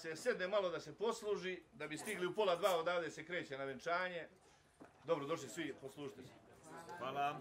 se sedne malo, da se posluži, da bi stigli u pola dva odavde se kreće na venčanje. Dobro, došli svi, poslužite se. Hvala.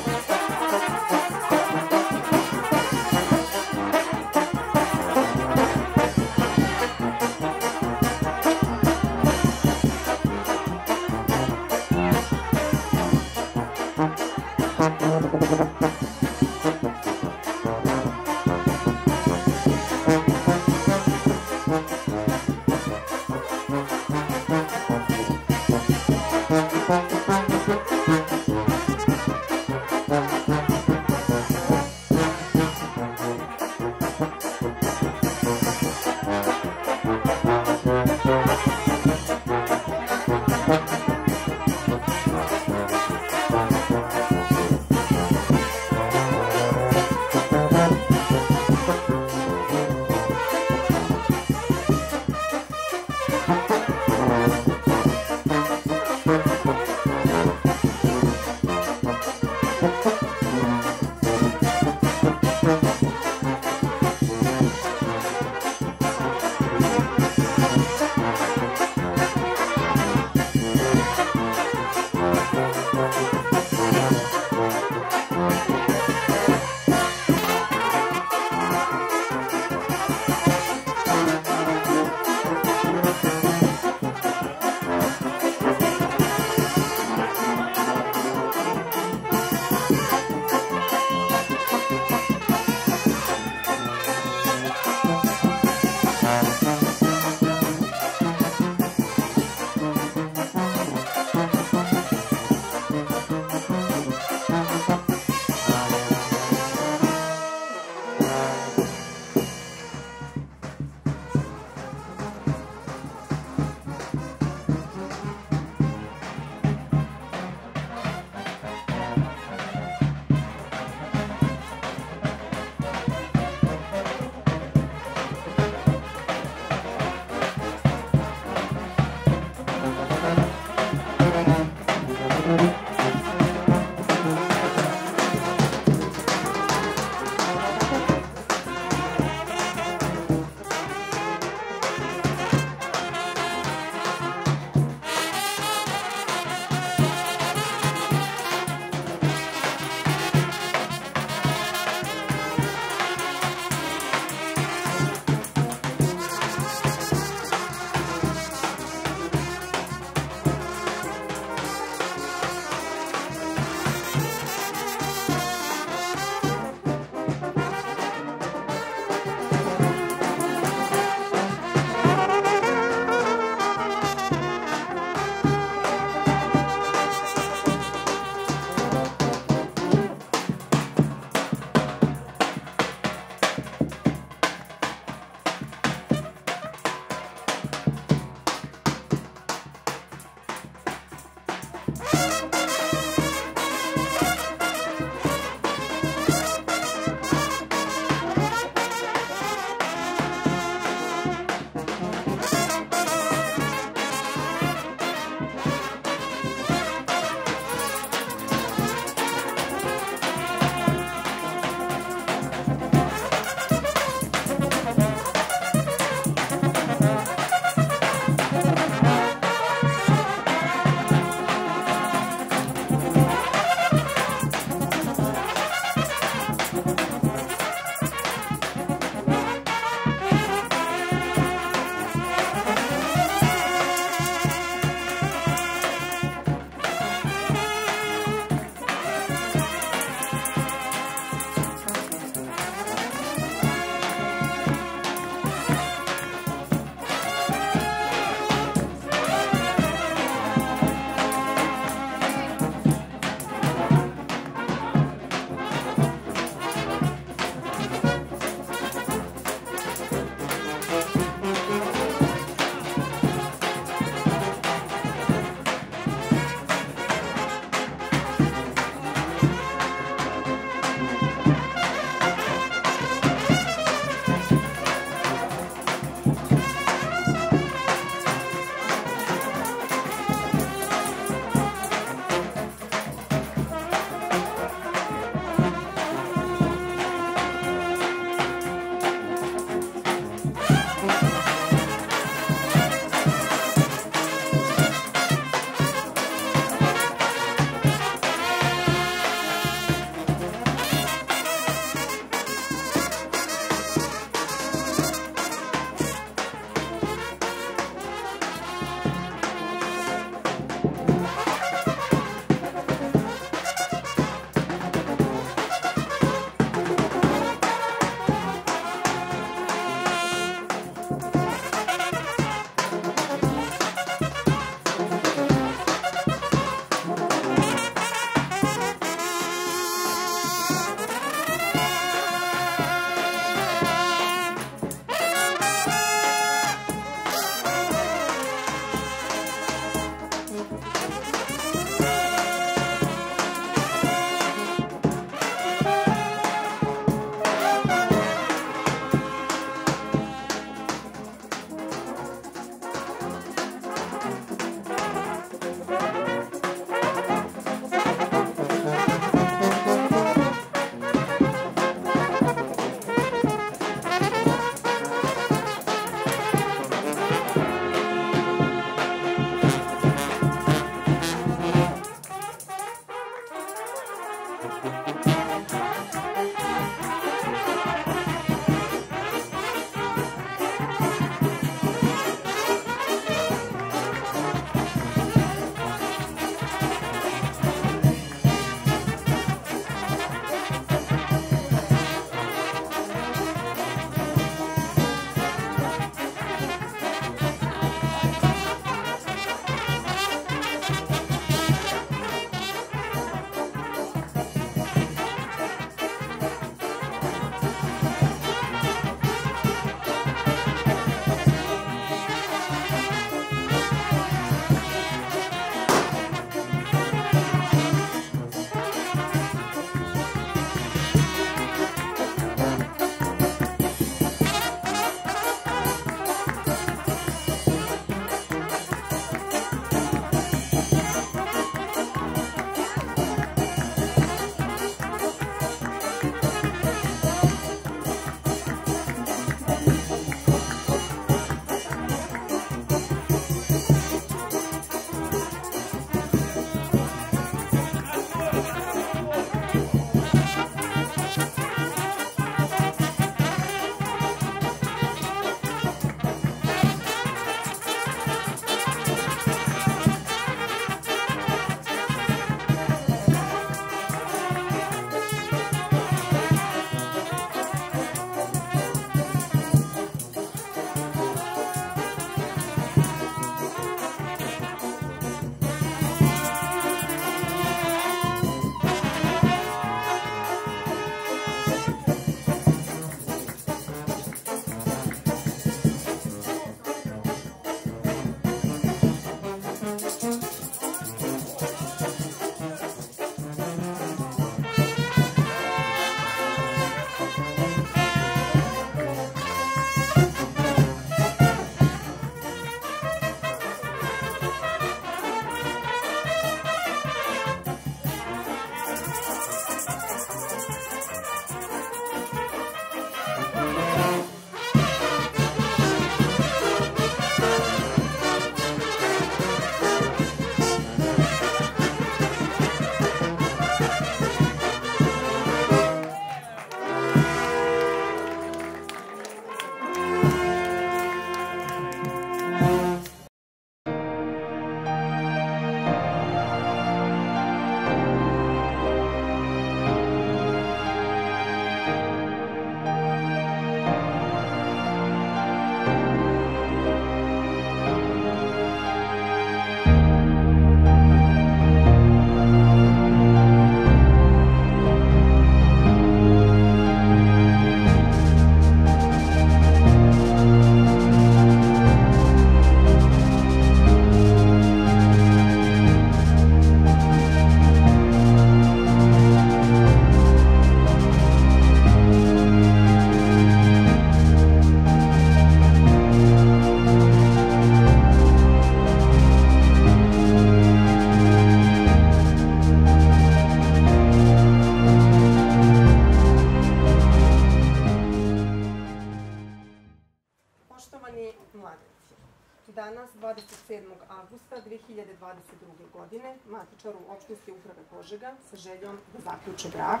Matičaru opštinske uprave Požega sa željom da zaključe brak,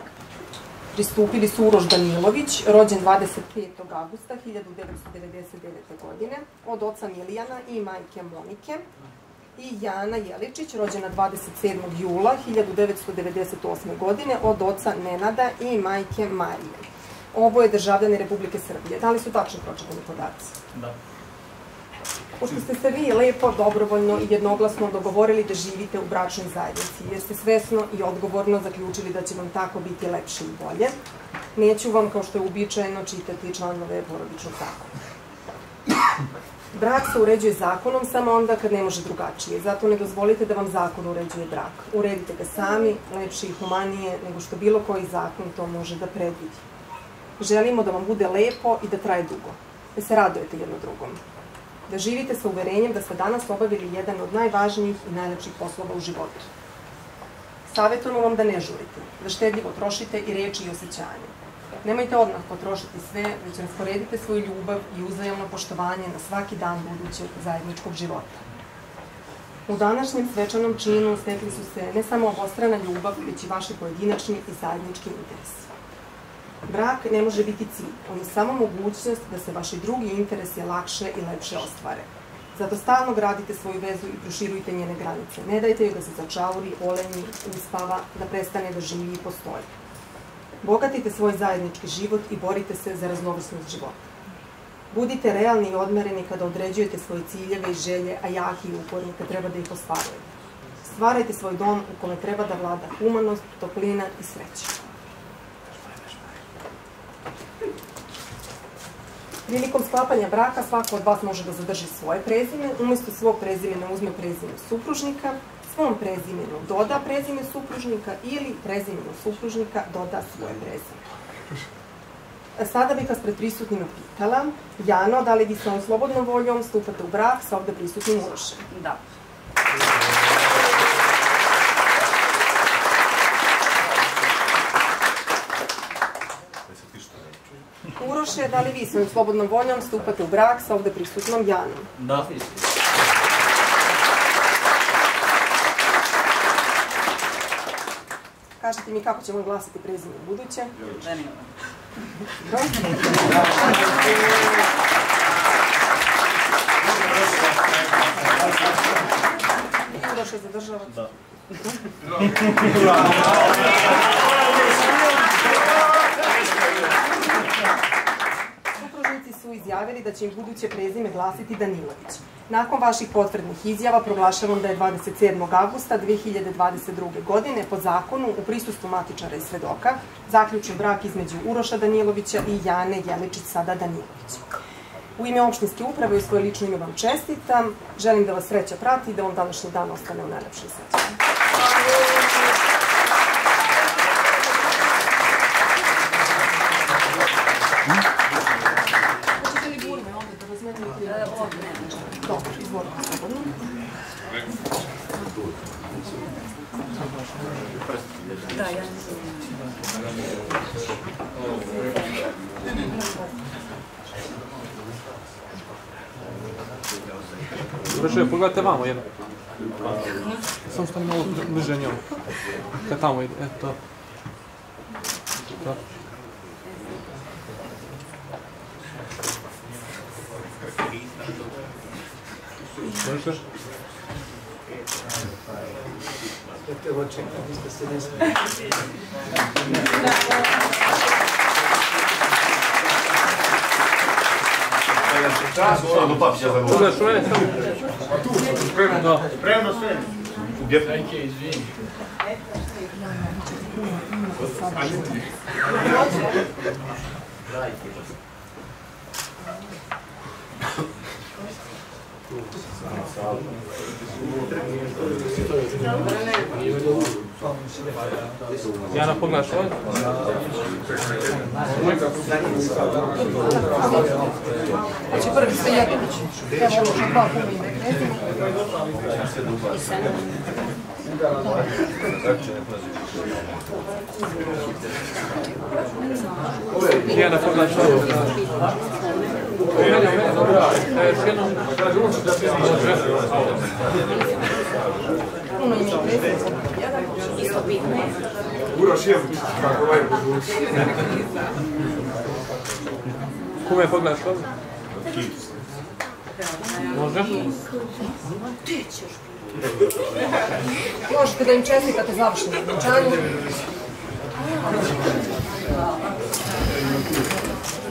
pristupili su Uroš Danilović, rođen 25. avgusta 1999. godine, od oca Milijana i majke Monike, i Jana Jeličić, rođena 27. jula 1998. godine, od oca Nenada i majke Marije. Ovo je državljani Republike Srbije. Da li su tačno pročitani podaci? Da. Pošto ste se vi lepo, dobrovoljno i jednoglasno dogovorili da živite u bračnoj zajednici, jer ste svesno i odgovorno zaključili da će vam tako biti lepše i bolje, neću vam, kao što je uobičajeno, čitati članove porodičnog zakona. Brak se uređuje zakonom samo onda kad ne može drugačije, zato ne dozvolite da vam zakon uređuje brak. Uredite ga sami, lepše i humanije nego što bilo koji zakon to može da predvidi. Želimo da vam bude lepo i da traje dugo, da se radujete jedno drugom da živite sa uverenjem da ste danas obavili jedan od najvažnijih i najlepših poslova u životu. Savjetujemo vam da ne žurite, da štedljivo trošite i reči i osjećanje. Nemojte odmah potrošiti sve, već rasporedite svoju ljubav i uzajamno poštovanje na svaki dan budućeg zajedničkog života. U današnjem svečanom činu stekli su se ne samo obostrana ljubav, već i vaši pojedinačni i zajednički interesi. Brak ne može biti cilj, on je samo mogućnost da se vaši drugi interesi lakše i lepše ostvare. Zato stalno gradite svoju vezu i proširujte njene granice. Ne dajte joj da se začauri, olenji, uspava, da prestane da živi i postoji. Bogatite svoj zajednički život i borite se za raznovrsnost života. Budite realni i odmereni kada određujete svoje ciljeve i želje, a jaki i uporni kad treba da ih ostvarujete. Stvarajte svoj dom u kome treba da vlada humanost, toplina i sreća. Prilikom sklapanja braka svako od vas može da zadrži svoje prezime, umesto svog prezimena uzme prezime supružnika, svom prezimenu doda prezime supružnika ili prezimenu supružnika doda svoje prezime. Sada bih vas pred prisutnima pitala, Jano, da li vi svojom slobodnom voljom stupate u brak sa ovde prisutnim Urošem? Da. Uroše, da li vi svojom slobodnom voljom stupate u brak sa ovde prisutnom Janom? Da. Kažite mi kako ćemo glasati prezime u buduće? I Uroše zadržavate? Da. Supružnici su izjavili da će im buduće prezime glasiti Danilović. Nakon vaših potvrdnih izjava proglašavam da je 27. avgusta 2022. godine po zakonu u prisustvu matičara i svedoka zaključen brak između Uroša Danilovića i Jane Jeličić sada Danilović. U ime opštinske uprave i svoje lično ime vam čestitam. Želim da vas sreća prati i da vam današnji dan ostane u najlepšoj sreći. Hoćete li gurme ovde da razmete ili... E, Ovdje nema. Dobro, izvolite slobodno. Da, ja nisam. Proszę, pogledajte vamo jedno. Samo stani malo bliže njom. Kad tamo ide, e, to. To. те го чекам, ви сте се десни. Дайте, sve. Gdje? Jana, pogledaš ovaj? Znači prvi sve Jegedić. Evo možda dva puno ime i prezime. Jana, pogledaš ovaj? Je. Uroš Jezić, kako lepo zvuči. Kume, pogledaš ovo? Može? Možete da im čestitate završeno venčanje. Jer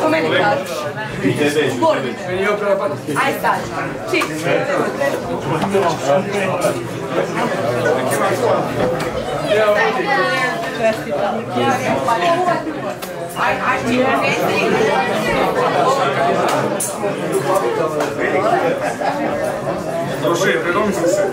Comentados. Gordo. Aí está. Chico. Дружи, придумайся.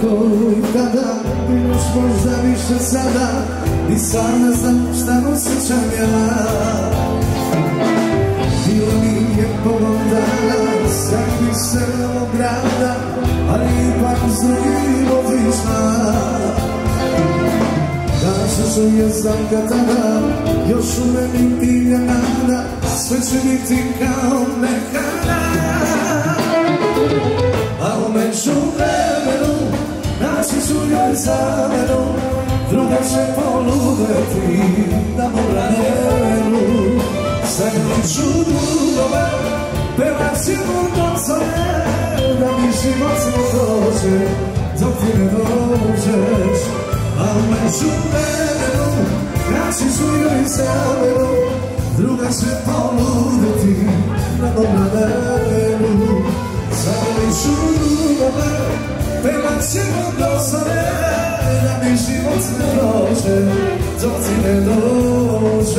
ko i tada Ti još možda više sada I sam ne znam šta osjećam ja da? Bilo mi je polom dana Sad mi se ograda Ali ipak zrljiv odvišna Naša su je zanka tada Još u meni ti ne nada Sve će biti kao nekada A u među vremenu si sulja zameno, druga će poludeti da mora nelu. Zagrli ću dugove, peva sigurno sve, da mi život smo dođe, dok ti ne dođeš. Al među vremenu, ja si sulja i zameno, druga će poludeti da mora nelu. Zagrli ću dugove, Temat život do sebe Da mi život ne dođe Dok ti ne dođeš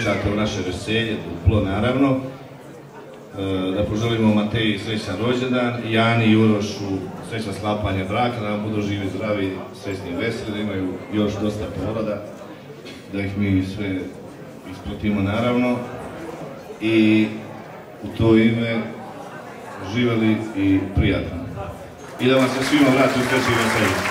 venčate u naše veselje, duplo naravno. E, da poželimo Mateji srećan rođendan, Jani i Urošu srećan slapanje braka, da vam budu živi, zdravi, srećni i veseli, da imaju još dosta poroda, da ih mi sve isplatimo naravno. I u to ime živeli i prijatno. I da vam se svima vrati u sreći veseli. veselje.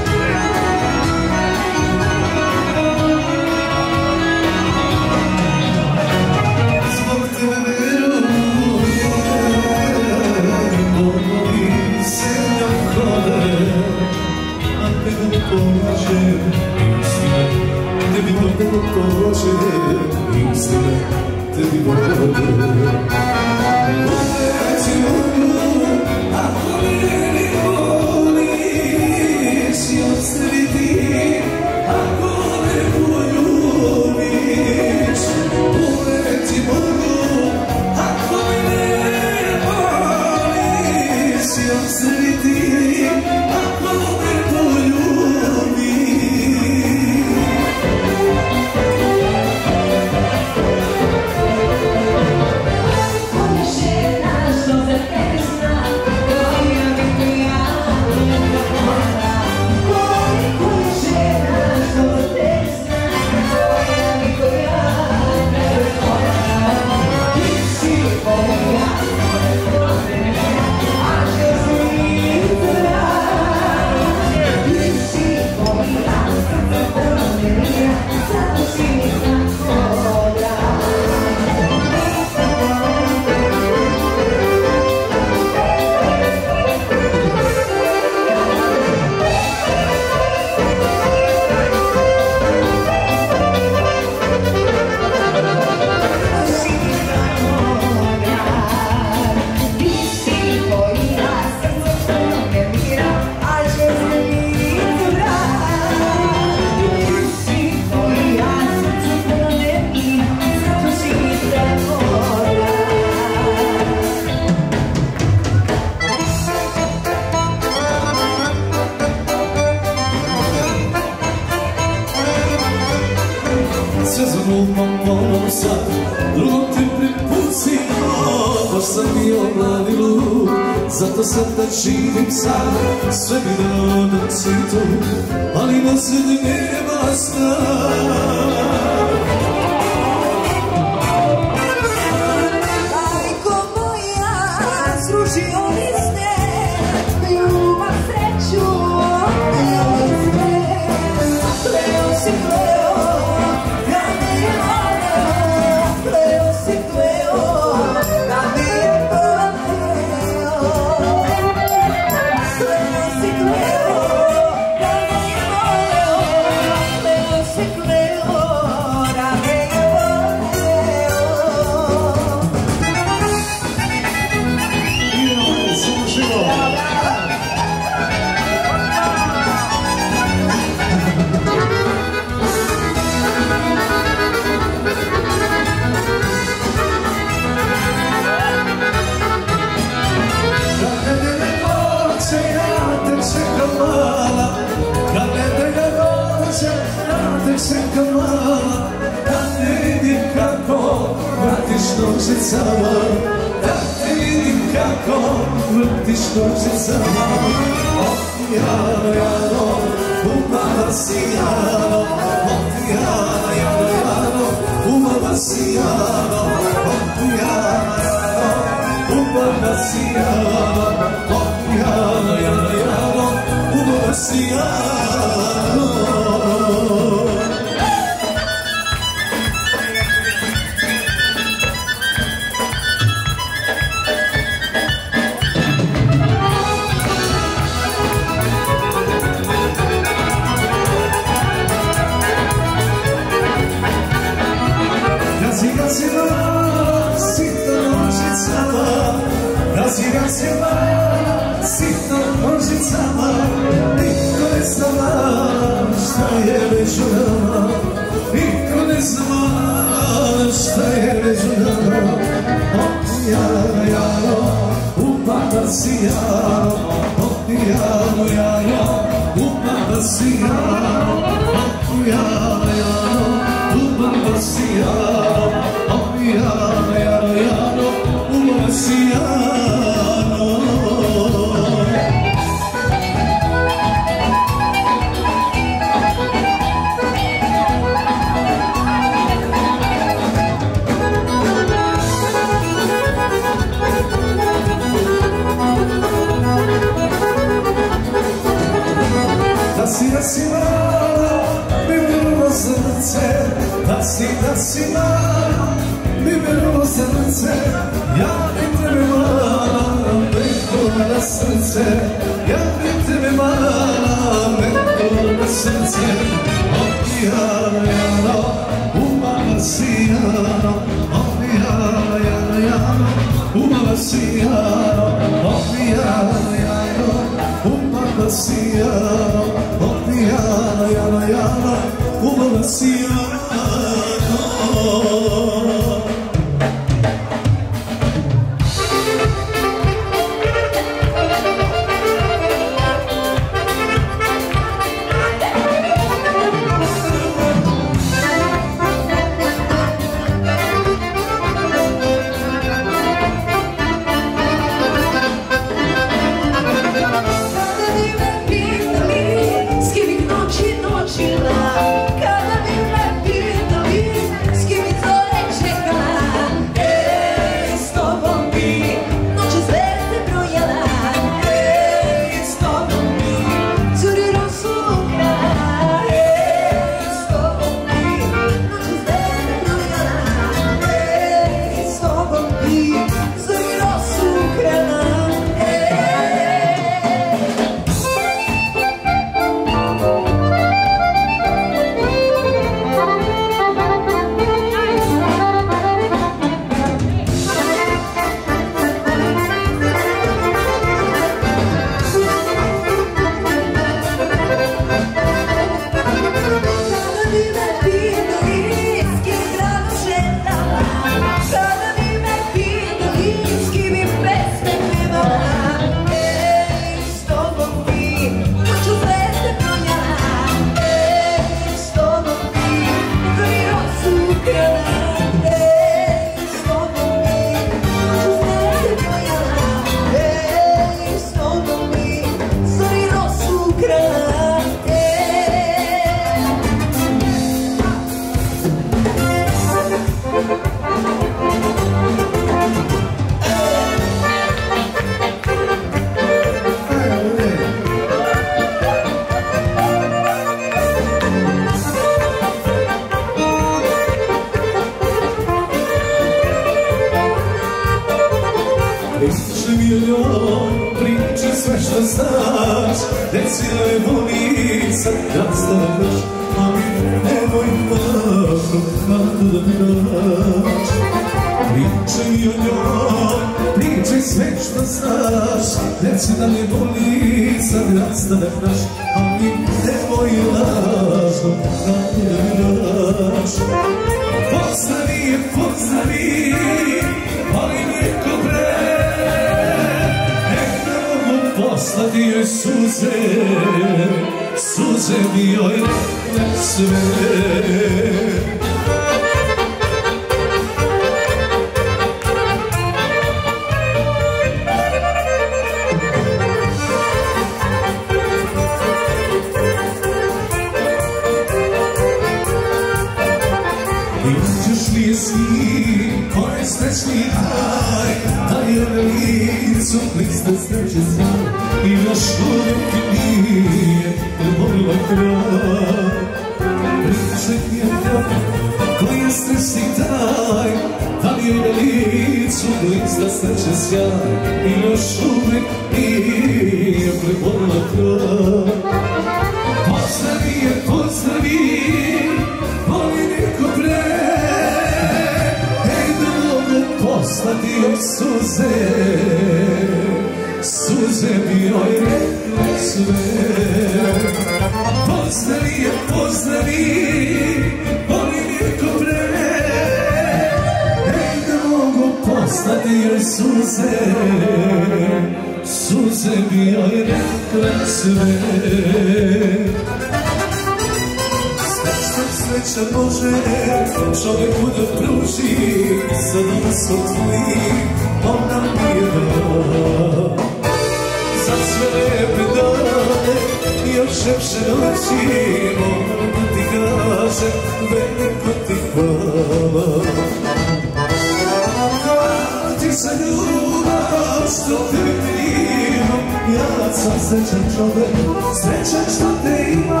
što me što te ima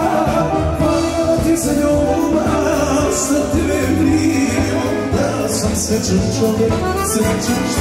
Hvala ti za ljubav, sa tebe brijom Da sam srećan čovek srećan što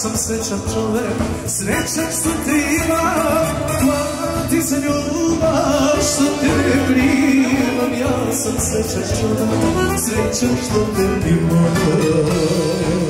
sam srećan čovek, srećan što te imam, hvala ti za ljubav, što te primam, ja sam srećan čovek, srećan što te imam.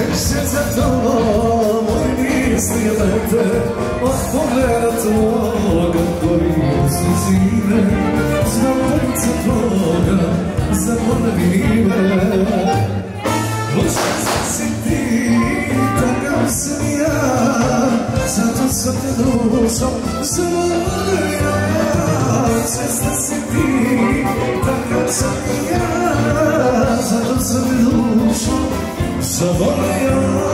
شمسة الدوام وعيني صيغتك واخطر ليلة طواقة الطريق سلسلة زمرت طواقة زمر غريبة وشمسة سدي تقع السنية ستسقط شمس زمر غريبة شمسة سدي تقع السنية ستسقط شمس Savoyan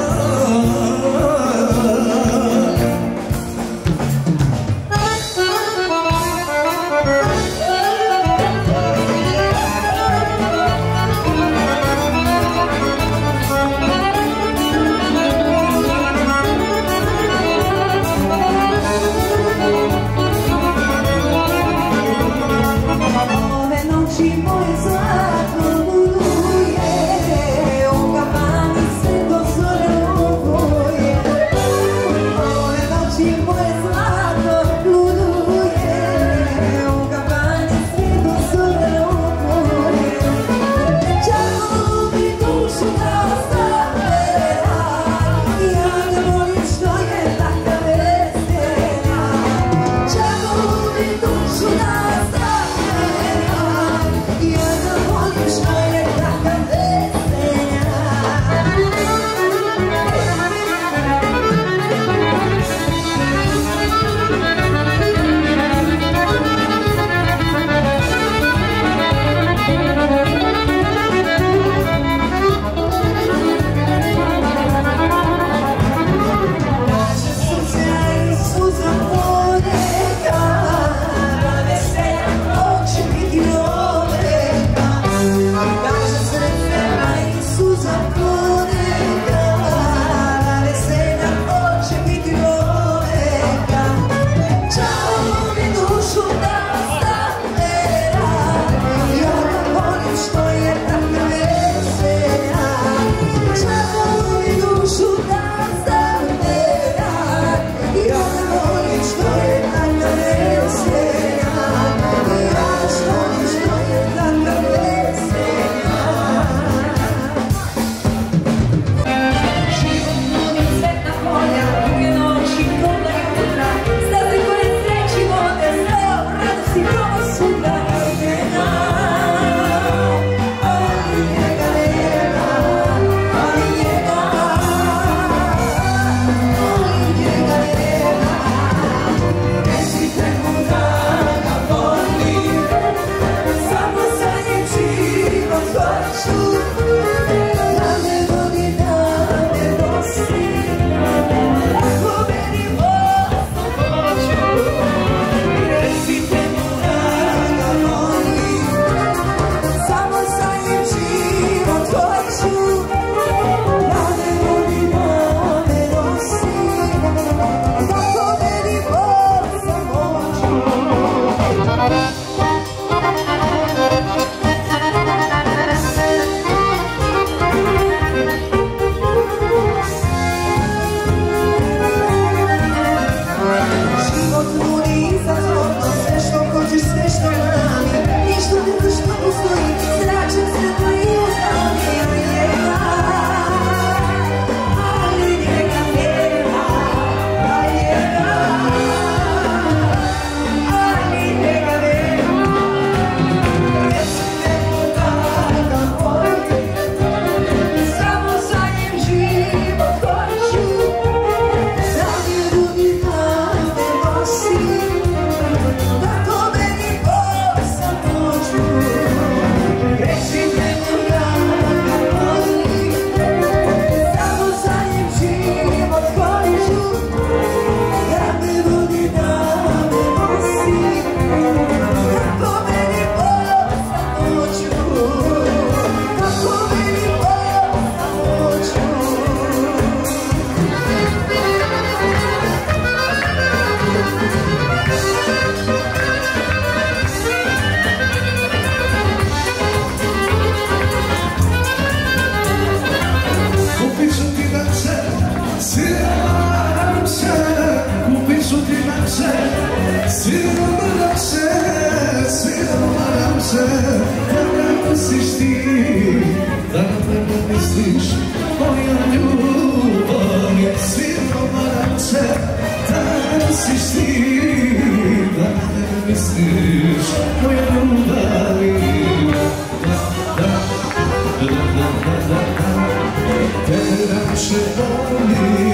Czy to mnie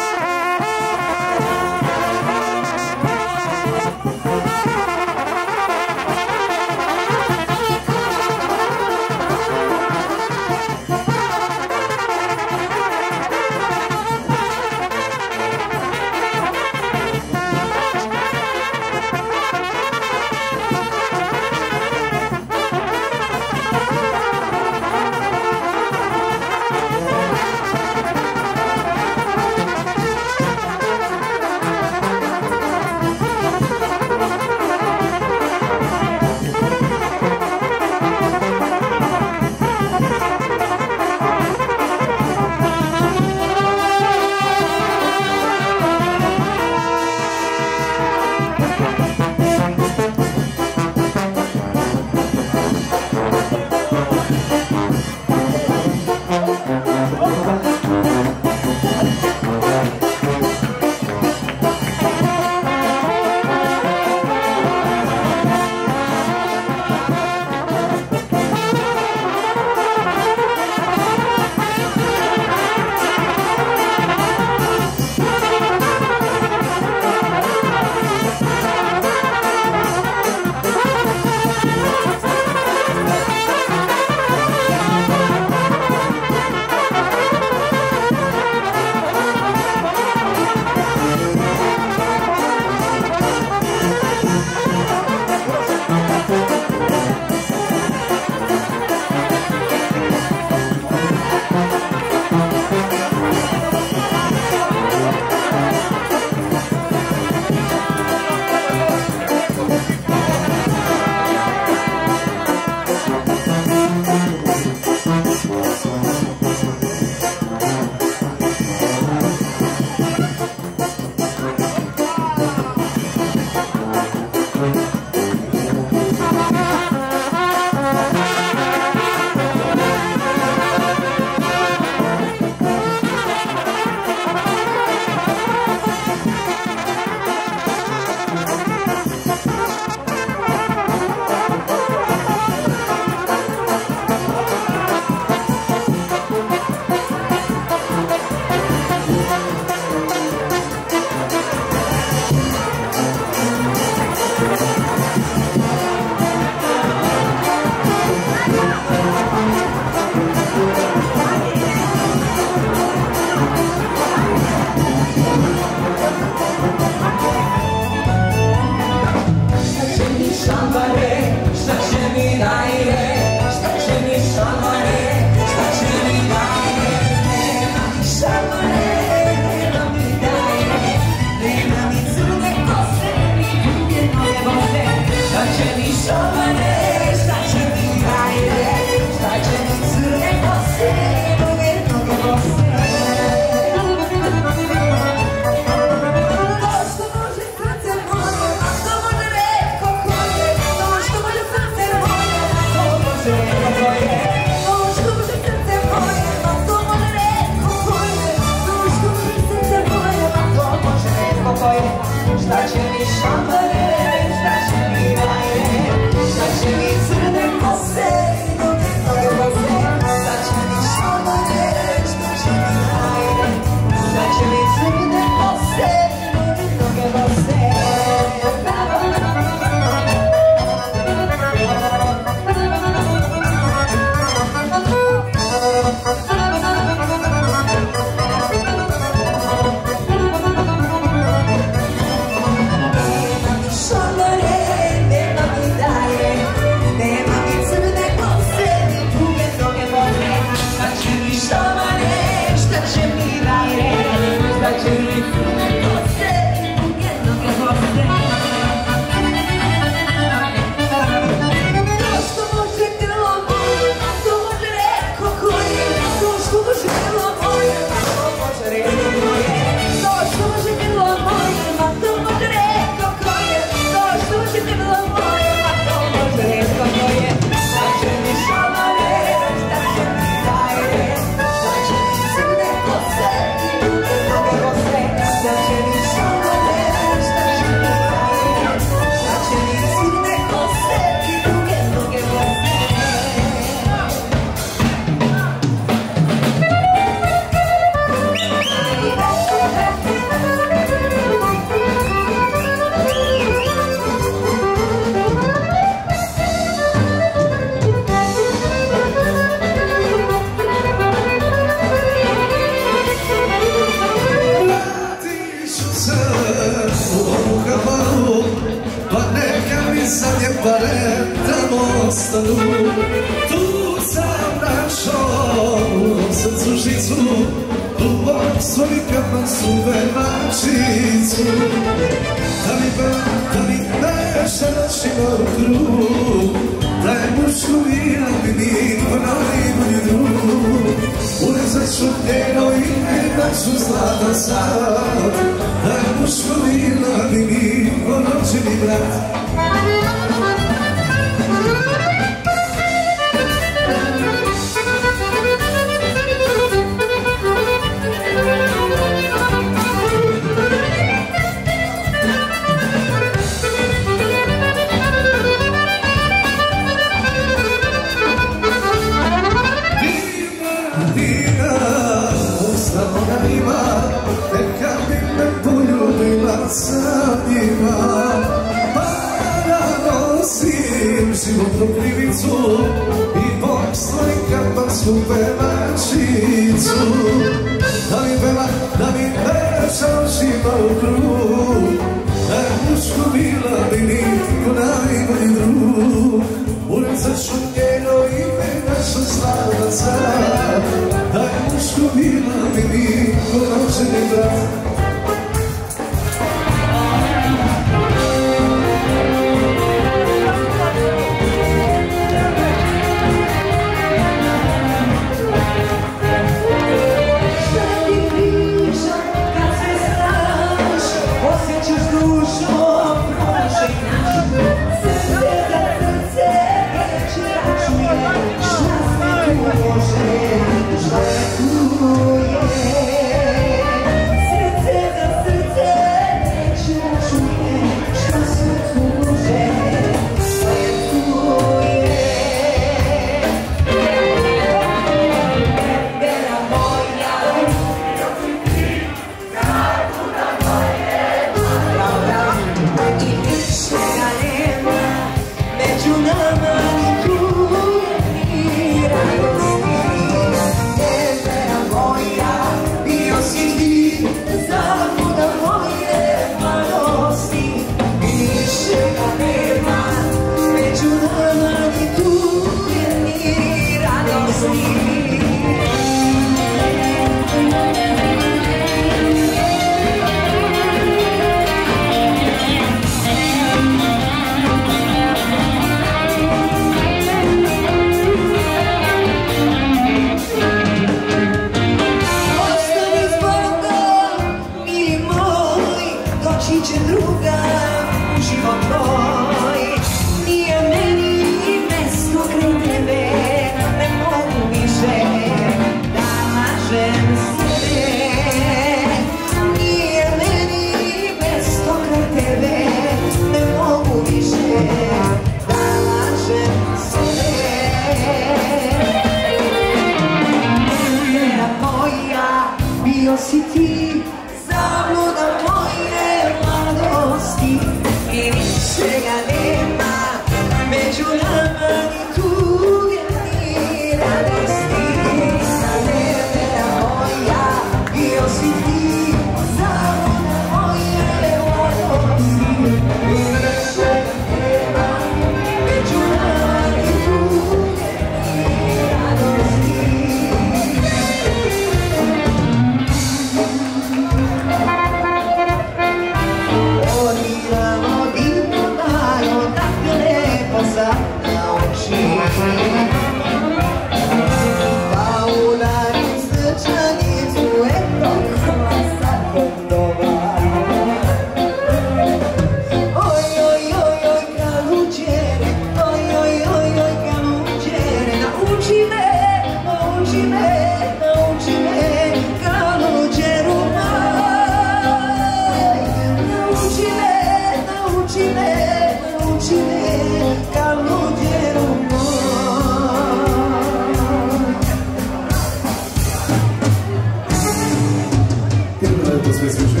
vocês, gente.